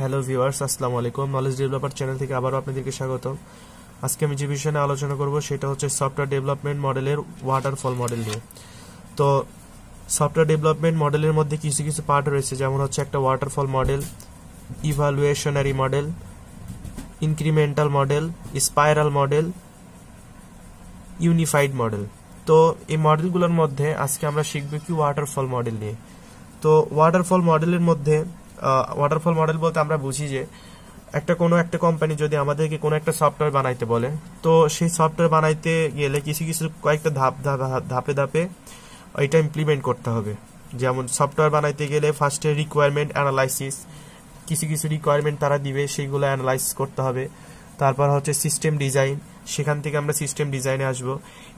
Hello viewers আসসালামু আলাইকুম। Knowledge developer channel থেকে আবারও আপনাদেরকে স্বাগত আজকে আমি যে বিষয় নিয়ে আলোচনা করব, সেটা হচ্ছে সফটওয়্যার ডেভেলপমেন্ট মডেলের ওয়াটারফল মডেল নিয়ে। তো সফটওয়্যার ডেভেলপমেন্ট মডেলের মধ্যে কিছু কিছু পার্ট রয়েছে। যেমন হচ্ছে একটা waterfall model evolutionary model incremental model spiral model unified model তো, এই মডেলগুলোর মধ্যে আজকে আমরা শিখব কি ওয়াটারফল মডেল নিয়ে। তো ওয়াটারফল মডেলের মধ্যে ওয়াটারফল মডেল বলতে আমরা বুঝি যে একটা কোনো একটা কোম্পানি যদি আমাদেরকে কোনো একটা সফটওয়্যার বানাইতে বলে, তো সেই সফটওয়্যার বানাইতে গেলে কিছু কিছু কয়েকটা ধাপ, ধাপে ধাপে এটা ইমপ্লিমেন্ট করতে হবে। যেমন সফটওয়্যার বানাইতে গেলে ফার্স্টে রিকোয়ারমেন্ট অ্যানালাইসিস কিছু কিছু রিকোয়ারমেন্ট তারা দিবে, সেইগুলো অ্যানালাইস করতে হবে। তারপর হচ্ছে সিস্টেম ডিজাইন সেখান থেকে আমরা সিস্টেম ডিজাইনে আসব।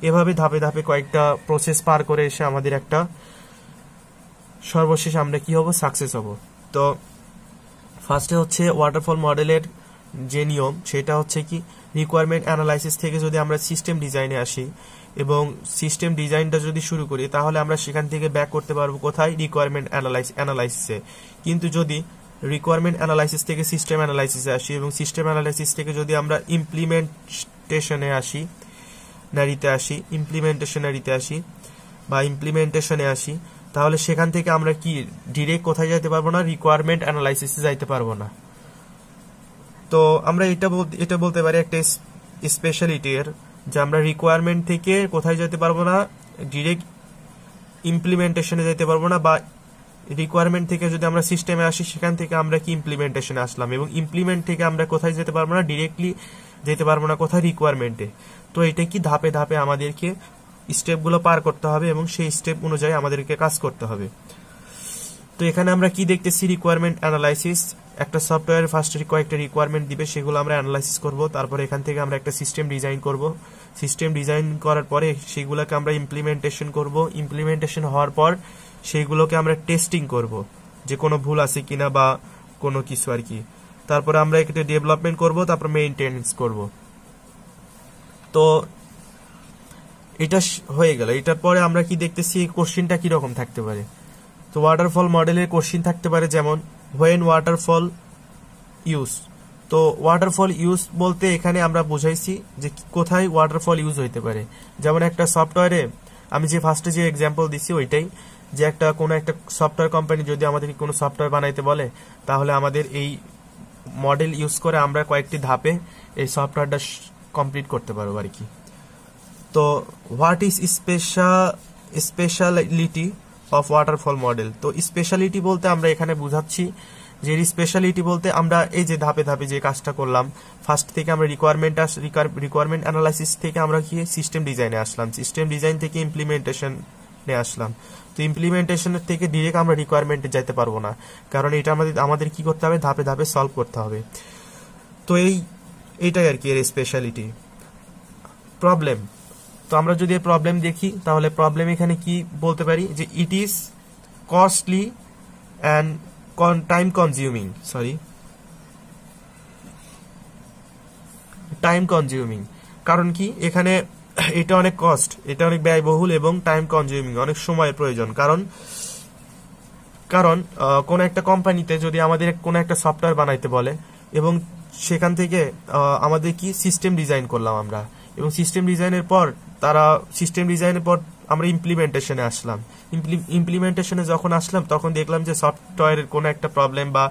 এভাবে ধাপে ধাপে কয়েকটা প্রসেস পার করে এসে আমাদের একটা সর্বশেষ আমরা কি হব? সাকসেস হব। তো ফার্স্টে হচ্ছে ওয়াটারফল মডেলের যে নিয়ম, সেটা হচ্ছে কি রিকোয়ারমেন্ট অ্যানালাইসিস থেকে যদি আমরা সিস্টেম ডিজাইনে আসি এবং সিস্টেম ডিজাইনটা যদি শুরু করি, তাহলে আমরা সেখান থেকে ব্যাক করতে পারব কোথায়? রিকোয়ারমেন্ট অ্যানালাইস অ্যানালাইসিসে কিন্তু যদি রিকোয়ারমেন্ট অ্যানালাইসিস থেকে সিস্টেম অ্যানালাইসিসে আসি এবং সিস্টেম অ্যানালাইসিস থেকে যদি আমরা ইমপ্লিমেন্টেশনে আসি, নারীতে আসি ইমপ্লিমেন্টেশনারিতে আসি বা ইমপ্লিমেন্টেশনে আসি তাহলে সেখান থেকে আমরা কি ডিরেক্ট কোথায় যেতে পারব না? রিকোয়ারমেন্ট অ্যানালাইসিসে যাইতে পারব না। তো আমরা এটা এটা বলতে পারি একটা স্পেশালিটি এর যে আমরা রিকোয়ারমেন্ট থেকে কোথায় যেতে পারব না ডিরেক্ট ইমপ্লিমেন্টেশনে যেতে পারব না বা রিকোয়ারমেন্ট থেকে যদি আমরা সিস্টেমে আসি, সেখান থেকে আমরা কি ইমপ্লিমেন্টেশনে আসলাম এবং ইমপ্লিমেন্ট থেকে আমরা কোথায় যেতে পারব না ডিরেক্টলি যেতে পারব না কোথায় রিকোয়ারমেন্টে তো এটা কি ধাপে ধাপে আমাদেরকে স্টেপগুলো পার করতে হবে এবং সেই স্টেপ অনুযায়ী আমাদেরকে কাজ করতে হবে। তো এখানে আমরা কি দেখতেছি? রিকোয়ারমেন্ট অ্যানালাইসিস একটা সফটওয়্যার ফার্স্ট কয়েকটা রিকোয়ারমেন্ট দিবে, সেগুলো আমরা অ্যানালাইসিস করব। তারপর এখান থেকে আমরা একটা সিস্টেম ডিজাইন করব। সিস্টেম ডিজাইন করার পরে সেগুলোকে আমরা ইমপ্লিমেন্টেশন করব। ইমপ্লিমেন্টেশন হওয়ার পর সেইগুলোকে আমরা টেস্টিং করব। যে কোনো ভুল আছে কিনা বা কোনো কিছু আর কি। তারপরে আমরা একটা ডেভেলপমেন্ট করব, তারপর মেইনটেনেন্স করব। তো এটা হয়ে গেল। এটার পরে আমরা কি দেখতেছি, এই কোশ্চিনটা কীরকম থাকতে পারে? তো ওয়াটারফল মডেলের কোশ্চিন থাকতে পারে যেমন হোয়েন ওয়াটারফল ইউজ তো ওয়াটারফল ইউজ বলতে এখানে আমরা বুঝাইছি যে কোথায় ওয়াটারফল ইউজ হইতে পারে। যেমন একটা সফটওয়্যারে আমি যে ফার্স্টে যে এক্সাম্পল দিচ্ছি ওইটাই, যে একটা কোনো একটা সফটওয়্যার কোম্পানি যদি আমাদেরকে কোনো সফটওয়্যার বানাইতে বলে, তাহলে আমাদের এই মডেল ইউজ করে আমরা কয়েকটি ধাপে এই সফটওয়্যারটা কমপ্লিট করতে পারব আর কি। তো what is special speciality of waterfall model তো স্পেশালিটি বলতে আমরা এখানে বুঝাচ্ছি যে স্পেশালিটি বলতে আমরা এই যে ধাপে ধাপে যে কাজটা করলাম ফার্স্ট থেকে আমরা রিকোয়ারমেন্ট রিকোয়ারমেন্ট অ্যানালাইসিস থেকে আমরা কি সিস্টেম ডিজাইনে আসলাম। সিস্টেম ডিজাইন থেকে ইমপ্লিমেন্টেশন আসলাম। তো ইমপ্লিমেন্টেশনের থেকে ডিরেক্ট আমরা রিকোয়ারমেন্টে যেতে পারব না। কারণ এটা আমাদের আমাদের কি করতে হবে? ধাপে ধাপে সলভ করতে হবে। তো এই, এইটাই আর কি এর স্পেশালিটি প্রবলেম তো আমরা যদি প্রবলেম দেখি, তাহলে প্রবলেম এখানে কি বলতে পারি? যে it is costly and time consuming sorry time consuming কারণ কি? এখানে এটা অনেক কস্ট এটা অনেক ব্যয়বহুল এবং টাইম কনজিউমিং অনেক সময়ের প্রয়োজন। কারণ কারণ কোন একটা কোম্পানিতে যদি আমাদের কোন একটা সফটওয়্যার বানাইতে বলে, এবং সেখান থেকে আমাদের কি সিস্টেম ডিজাইন করলাম আমরা, এবং সিস্টেম ডিজাইনের পর তারা সিস্টেম ডিজাইনের পর আমরা ইমপ্লিমেন্টেশনে আসলাম। ইমপ্লিমেন্টেশনে যখন আসলাম, তখন দেখলাম যে সফটওয়্যারের কোনো একটা প্রবলেম বা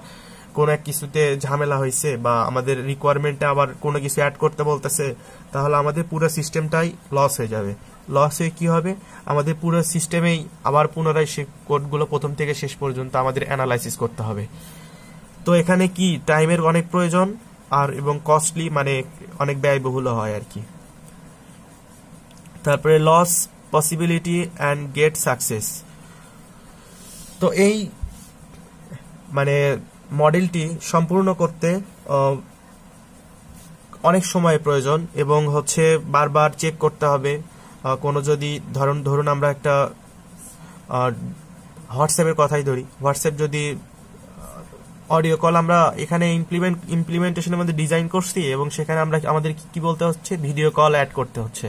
কোনো এক কিছুতে ঝামেলা হয়েছে বা আমাদের রিকোয়ারমেন্টে আবার কোনো কিছু অ্যাড করতে বলতেছে, তাহলে আমাদের পুরো সিস্টেমটাই লস হয়ে যাবে। লস হয়ে কী হবে? আমাদের পুরো সিস্টেমেই আবার পুনরায় সে কোডগুলো প্রথম থেকে শেষ পর্যন্ত আমাদের অ্যানালাইসিস করতে হবে। তো এখানে কি? টাইমের অনেক প্রয়োজন আর এবং কস্টলি মানে অনেক ব্যয়বহুল হয় আর কি। তারপরে loss possibility and get success তো এই মানে মডেলটি সম্পূর্ণ করতে অনেক সময় প্রয়োজন এবং হচ্ছে বারবার চেক করতে হবে। কোনো যদি, ধরুন ধরুন আমরা একটা হোয়াটসঅ্যাপের কথাই ধরি। হোয়াটসঅ্যাপ যদি অডিও কল আমরা এখানে ইমপ্লিমেন্ট ইমপ্লিমেন্টেশনের মধ্যে ডিজাইন করছি এবং সেখানে আমরা আমাদের কি বলতে হচ্ছে? ভিডিও কল অ্যাড করতে হচ্ছে।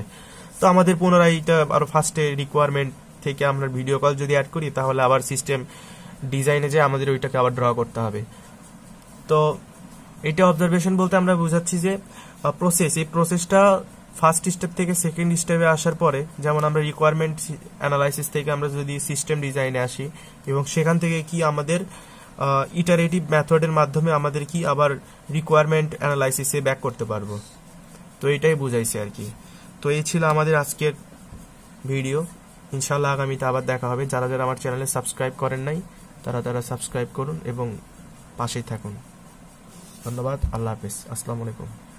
তো আমাদের পুনরায় এটা আরও ফার্স্টে রিকোয়ারমেন্ট থেকে আমরা ভিডিও কল যদি অ্যাড করি, তাহলে আবার সিস্টেম ডিজাইনে যে আমাদের ওইটাকে আবার ড্র করতে হবে। তো এটা অবজারভেশন বলতে আমরা বুঝাচ্ছি যে প্রসেস এই প্রসেসটা ফার্স্ট স্টেপ থেকে সেকেন্ড স্টেপে আসার পরে, যেমন আমরা রিকোয়ারমেন্ট অ্যানালাইসিস থেকে আমরা যদি সিস্টেম ডিজাইনে আসি, এবং সেখান থেকে কি আমাদের ইটারেটিভ মেথডের মাধ্যমে আমাদের কি আবার রিকোয়ারমেন্ট অ্যানালাইসিসে ব্যাক করতে পারব। তো এটাই বুঝাইছে আর কি। তো এই ছিল আমাদের আজকের ভিডিও। ইনশাল্লাহ আগামীতে আবার দেখা হবে। যারা যারা আমার চ্যানেলে সাবস্ক্রাইব করেন নাই, তারা তারা সাবস্ক্রাইব করুন এবং পাশেই থাকুন। ধন্যবাদ। আল্লাহ হাফিজ। আসসালামু আলাইকুম।